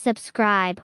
subscribe.